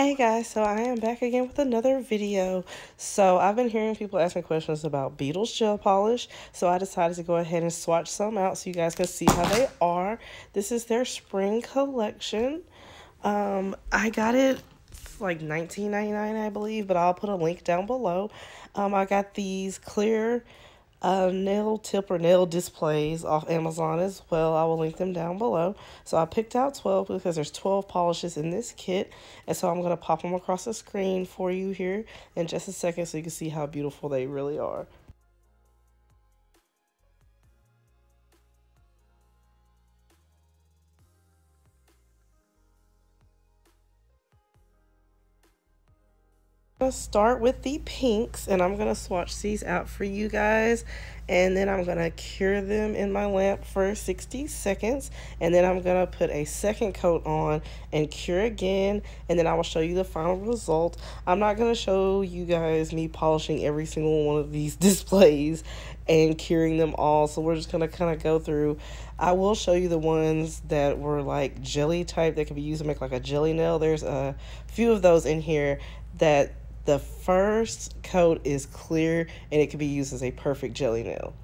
Hey guys, so I am back again with another video. So I've been hearing people asking questions about Beetles gel polish, so I decided to go ahead and swatch some out so you guys can see how they are. This is their spring collection. Um, I got it like $19.99 I believe, but I'll put a link down below. Um, I got these clear uh, nail tip or nail displays off Amazon as well. I will link them down below. So I picked out 12 because there's 12 polishes in this kit. And so I'm going to pop them across the screen for you here in just a second so you can see how beautiful they really are. Going to start with the pinks and I'm going to swatch these out for you guys and then I'm going to cure them in my lamp for 60 seconds and then I'm going to put a second coat on and cure again and then I will show you the final result. I'm not going to show you guys me polishing every single one of these displays and curing them all so we're just going to kind of go through. I will show you the ones that were like jelly type that can be used to make like a jelly nail. There's a few of those in here that the first coat is clear and it can be used as a perfect jelly nail.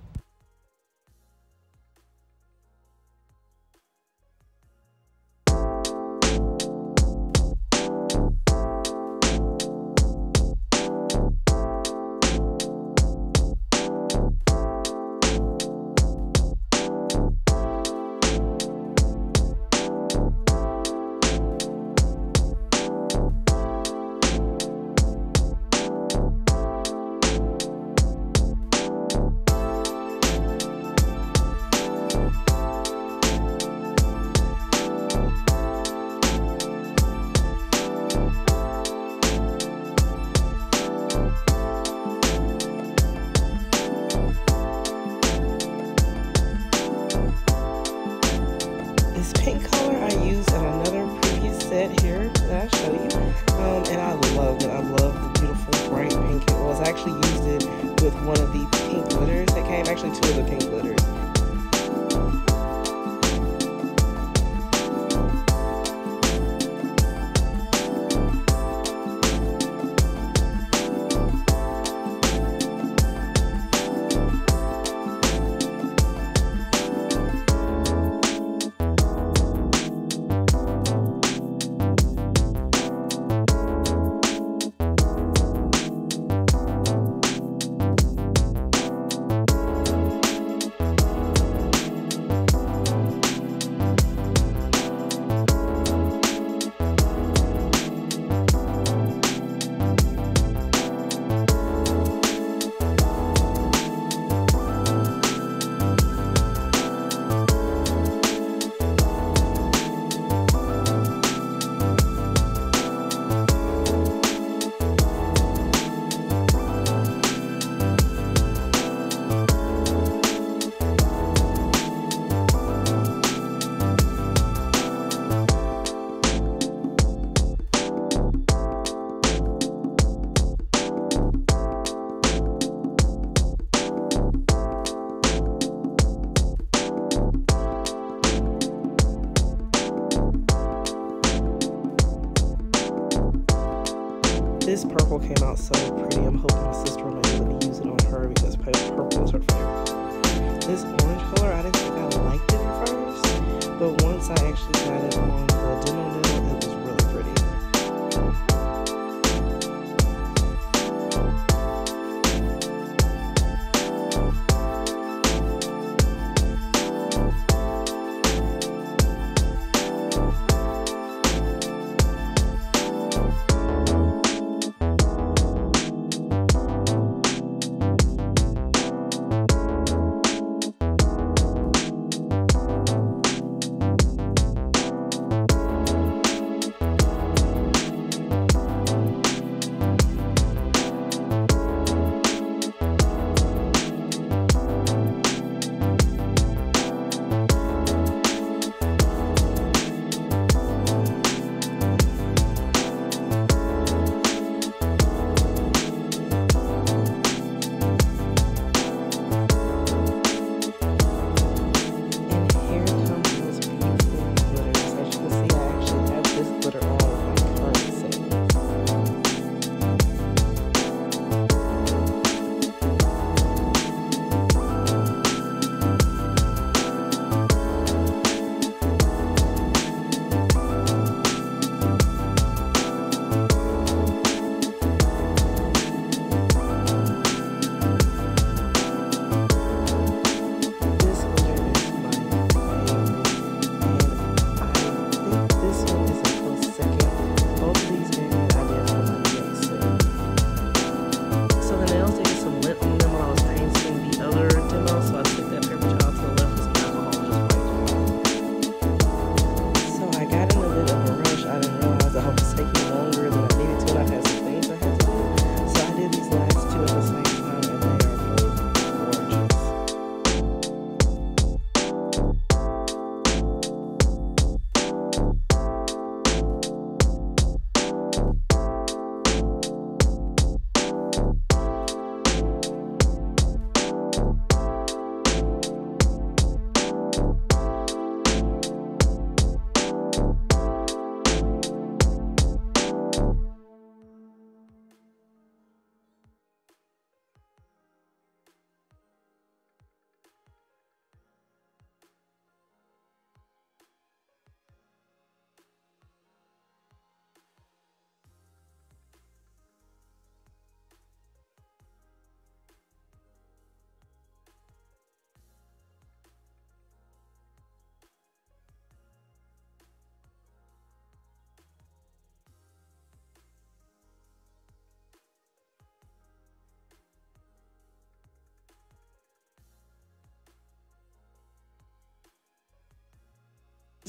With one of the pink glitters that came, actually two of the pink glitters. This purple came out so pretty. I'm hoping my sister will let me use it on her because purple is her favorite. This orange color, I didn't think I liked it at first, but once I actually got it on the demo it was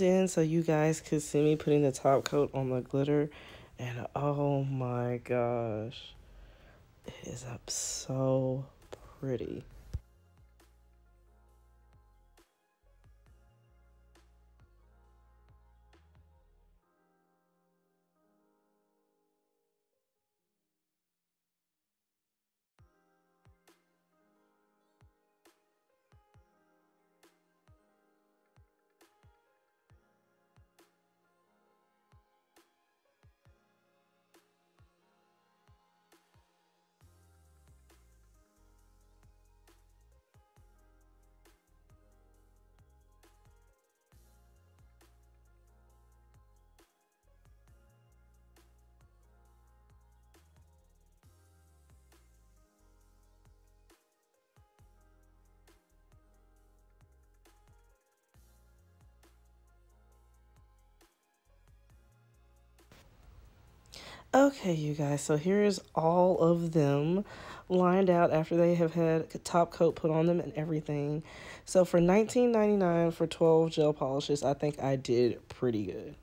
in so you guys could see me putting the top coat on the glitter. And oh my gosh, it is up so pretty. Okay, you guys, so here's all of them lined out after they have had a top coat put on them and everything. So for $19.99 for 12 gel polishes, I think I did pretty good.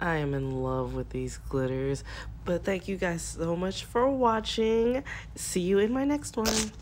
I am in love with these glitters. But thank you guys so much for watching. See you in my next one.